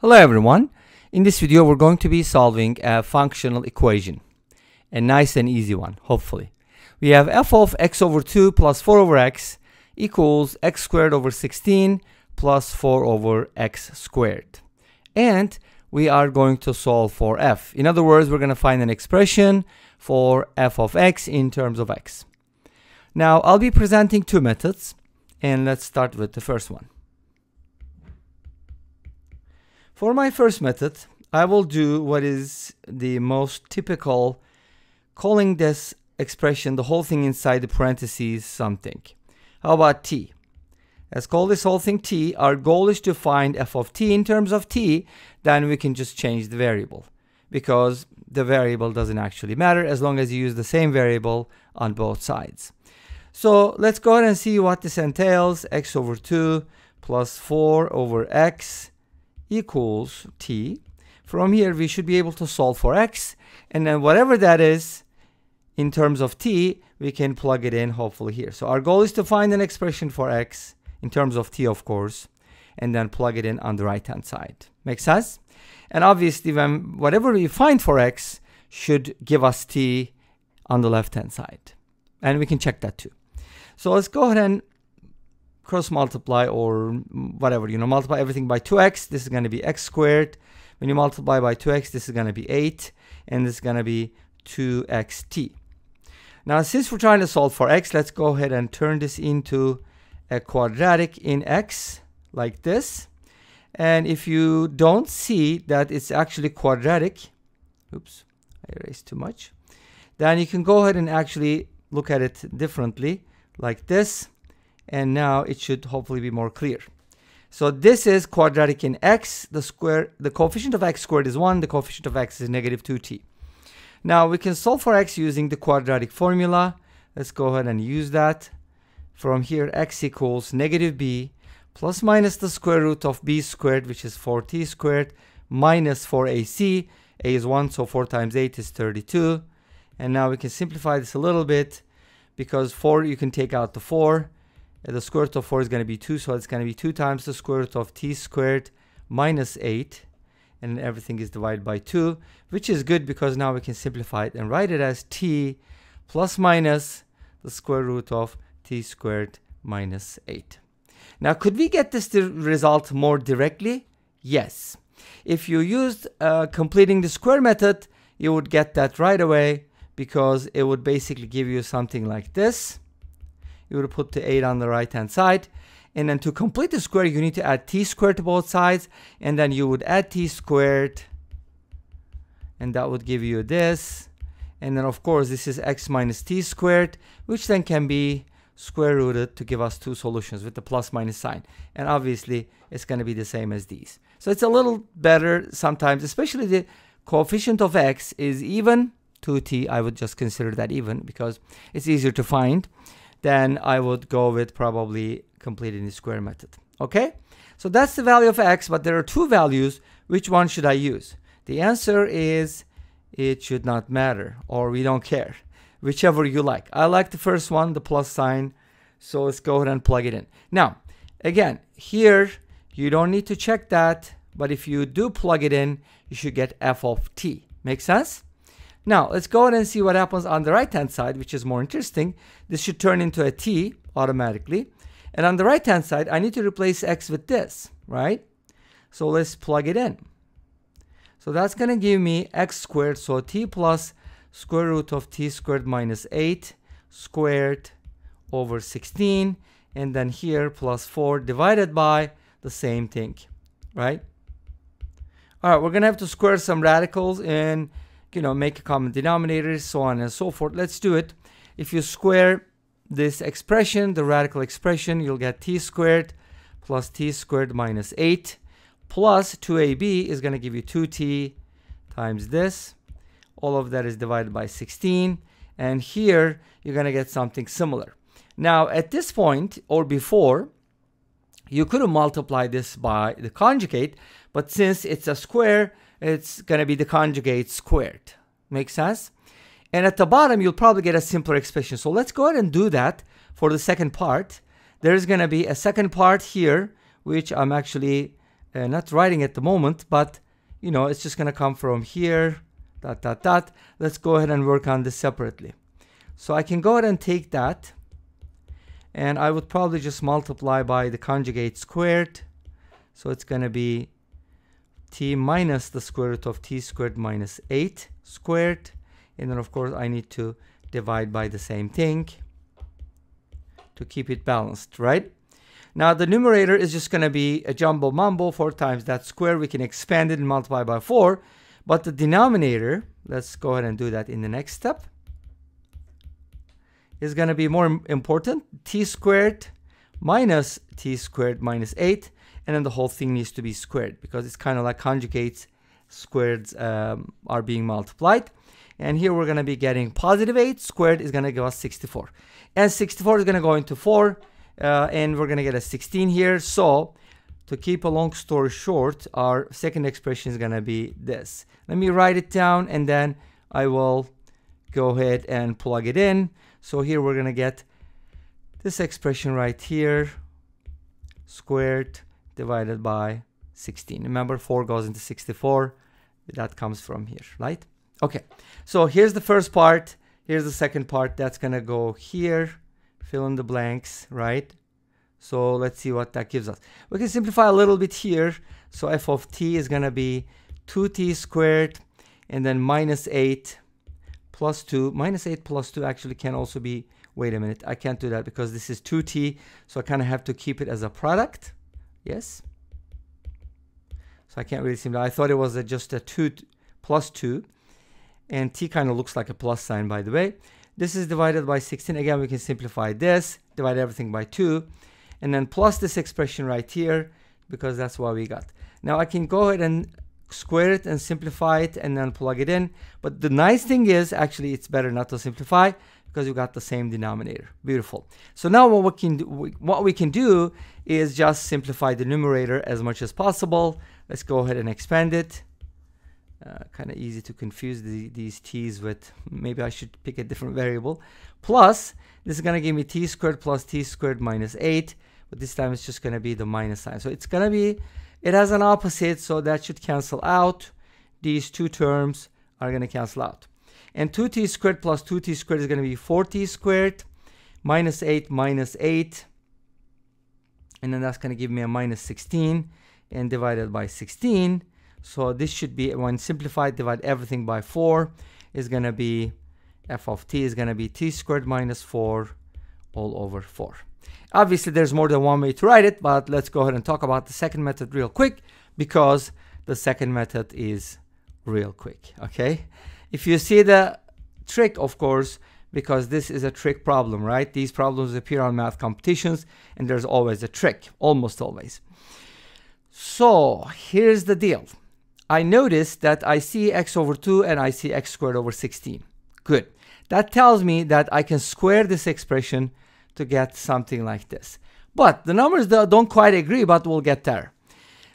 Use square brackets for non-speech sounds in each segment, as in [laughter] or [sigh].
Hello everyone. In this video we're going to be solving a functional equation. A nice and easy one, hopefully. We have f of x over 2 plus 4 over x equals x squared over 16 plus 4 over x squared. And we are going to solve for f. In other words, we're going to find an expression for f of x in terms of x. Now, I'll be presenting two methods, and let's start with the first one. For my first method, I will do what is the most typical, calling this expression, the whole thing inside the parentheses, something. How about t? Let's call this whole thing t. Our goal is to find f of t in terms of t, then we can just change the variable because the variable doesn't actually matter as long as you use the same variable on both sides. So let's go ahead and see what this entails. x over 2 plus 4 over x equals t. From here, we should be able to solve for x. And then whatever that is in terms of t, we can plug it in hopefully here. So our goal is to find an expression for x in terms of t, of course, and then plug it in on the right-hand side. Make sense? And obviously, when whatever we find for x should give us t on the left-hand side. And we can check that too. So let's go ahead and cross multiply or whatever, you know, multiply everything by 2x. This is going to be x squared. When you multiply by 2x, this is going to be 8. And this is going to be 2xt. Now, since we're trying to solve for x, let's go ahead and turn this into a quadratic in x, like this. And if you don't see that it's actually quadratic, oops, I erased too much, then you can go ahead and actually look at it differently, like this and now it should hopefully be more clear. So this is quadratic in x, the square, the coefficient of x squared is 1, the coefficient of x is negative 2t. Now we can solve for x using the quadratic formula. Let's go ahead and use that. From here x equals negative b plus minus the square root of b squared, which is 4t squared, minus 4ac. a is 1, so 4 times 8 is 32. And now we can simplify this a little bit because 4 you can take out the 4 the square root of 4 is going to be 2, so it's going to be 2 times the square root of t squared minus 8, and everything is divided by 2, which is good because now we can simplify it and write it as t plus minus the square root of t squared minus 8. Now, could we get this result more directly? Yes. If you used uh, completing the square method, you would get that right away because it would basically give you something like this you would put the 8 on the right hand side. And then to complete the square, you need to add t squared to both sides. And then you would add t squared. And that would give you this. And then of course, this is x minus t squared, which then can be square rooted to give us two solutions with the plus minus sign. And obviously, it's going to be the same as these. So it's a little better sometimes, especially the coefficient of x is even 2t. I would just consider that even because it's easier to find then I would go with probably completing the square method. Okay? So that's the value of x, but there are two values. Which one should I use? The answer is it should not matter, or we don't care. Whichever you like. I like the first one, the plus sign. So let's go ahead and plug it in. Now, again, here you don't need to check that, but if you do plug it in, you should get f of t. Make sense? Now, let's go ahead and see what happens on the right-hand side, which is more interesting. This should turn into a t automatically. And on the right-hand side, I need to replace x with this, right? So let's plug it in. So that's going to give me x squared, so t plus square root of t squared minus 8 squared over 16. And then here plus 4 divided by the same thing, right? All right, we're going to have to square some radicals in you know, make a common denominator, so on and so forth. Let's do it. If you square this expression, the radical expression, you'll get t squared plus t squared minus 8 plus 2ab is going to give you 2t times this. All of that is divided by 16. And here, you're going to get something similar. Now, at this point, or before, you could have multiplied this by the conjugate, but since it's a square, it's going to be the conjugate squared. Make sense? And at the bottom, you'll probably get a simpler expression. So let's go ahead and do that for the second part. There's going to be a second part here, which I'm actually uh, not writing at the moment, but you know, it's just going to come from here, dot, dot, dot. Let's go ahead and work on this separately. So I can go ahead and take that, and I would probably just multiply by the conjugate squared. So it's going to be t minus the square root of t squared minus 8 squared. And then, of course, I need to divide by the same thing to keep it balanced, right? Now the numerator is just going to be a jumbo mumbo, 4 times that square. We can expand it and multiply by 4. But the denominator, let's go ahead and do that in the next step, is going to be more important. t squared minus t squared minus 8. And then the whole thing needs to be squared because it's kind of like conjugates squareds um, are being multiplied. And here we're going to be getting positive 8 squared is going to give us 64. And 64 is going to go into 4. Uh, and we're going to get a 16 here. So to keep a long story short, our second expression is going to be this. Let me write it down and then I will go ahead and plug it in. So here we're going to get this expression right here, squared divided by 16. Remember, 4 goes into 64. That comes from here, right? Okay, so here's the first part. Here's the second part. That's going to go here. Fill in the blanks, right? So let's see what that gives us. We can simplify a little bit here. So f of t is going to be 2t squared and then minus 8 plus 2. Minus 8 plus 2 actually can also be, wait a minute, I can't do that because this is 2t. So I kind of have to keep it as a product. Yes. So I can't really simplify. I thought it was a, just a 2 plus 2 and t kind of looks like a plus sign by the way. This is divided by 16. Again, we can simplify this, divide everything by 2, and then plus this expression right here, because that's what we got. Now I can go ahead and square it and simplify it and then plug it in. But the nice thing is, actually, it's better not to simplify because you got the same denominator. Beautiful. So now what we can do, what we can do is just simplify the numerator as much as possible. Let's go ahead and expand it. Uh, kind of easy to confuse the, these t's with maybe I should pick a different [laughs] variable plus this is going to give me t squared plus t squared minus 8 but this time it's just going to be the minus sign so it's going to be it has an opposite so that should cancel out these two terms are going to cancel out and 2t squared plus 2t squared is going to be 4t squared minus 8 minus 8 and then that's going to give me a minus 16 and divided by 16 so this should be, when simplified, divide everything by 4, is going to be, f of t is going to be t squared minus 4 all over 4. Obviously, there's more than one way to write it, but let's go ahead and talk about the second method real quick, because the second method is real quick, okay? If you see the trick, of course, because this is a trick problem, right? These problems appear on math competitions, and there's always a trick, almost always. So here's the deal. I notice that I see x over 2 and I see x squared over 16. Good. That tells me that I can square this expression to get something like this. But the numbers don't quite agree, but we'll get there.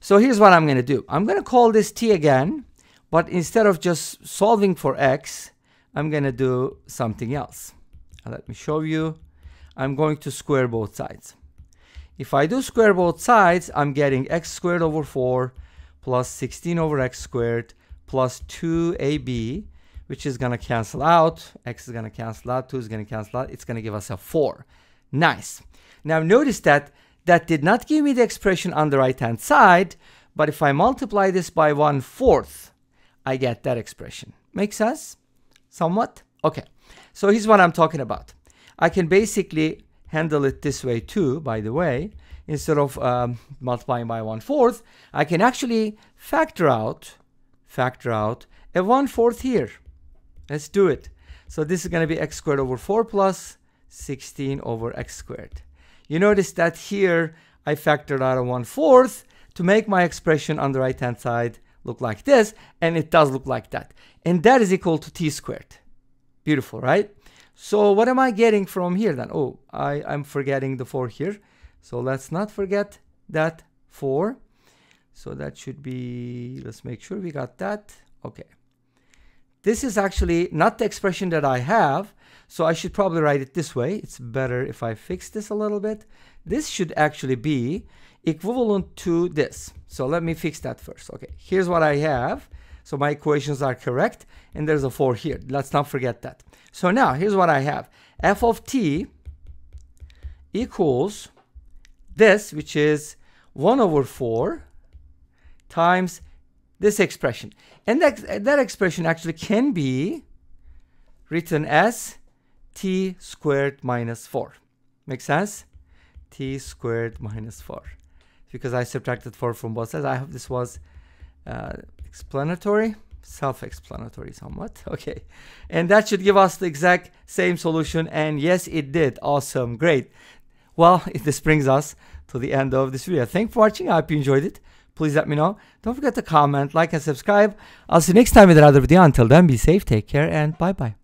So here's what I'm going to do. I'm going to call this t again, but instead of just solving for x, I'm going to do something else. Let me show you. I'm going to square both sides. If I do square both sides, I'm getting x squared over 4 plus 16 over x squared plus 2ab, which is going to cancel out. x is going to cancel out. 2 is going to cancel out. It's going to give us a 4. Nice. Now notice that that did not give me the expression on the right-hand side, but if I multiply this by 1 fourth, I get that expression. Make sense? Somewhat? Okay. So here's what I'm talking about. I can basically handle it this way too, by the way instead of um, multiplying by one fourth, I can actually factor out, factor out a one fourth here. Let's do it. So this is going to be x squared over 4 plus 16 over x squared. You notice that here I factored out a one fourth to make my expression on the right hand side look like this, and it does look like that. And that is equal to t squared. Beautiful, right? So what am I getting from here then? Oh, I, I'm forgetting the 4 here. So let's not forget that 4. So that should be, let's make sure we got that. Okay. This is actually not the expression that I have, so I should probably write it this way. It's better if I fix this a little bit. This should actually be equivalent to this. So let me fix that first. Okay, here's what I have. So my equations are correct, and there's a 4 here. Let's not forget that. So now, here's what I have. f of t equals this, which is 1 over 4 times this expression. And that, that expression actually can be written as t squared minus 4. Make sense? t squared minus 4. Because I subtracted 4 from both sides. I hope this was uh, explanatory, self-explanatory somewhat. [laughs] Okay. And that should give us the exact same solution. And yes, it did. Awesome. Great. Well, [laughs] this brings us to the end of this video. Thanks for watching. I hope you enjoyed it. Please let me know. Don't forget to comment, like, and subscribe. I'll see you next time with another video. Until then, be safe, take care, and bye-bye.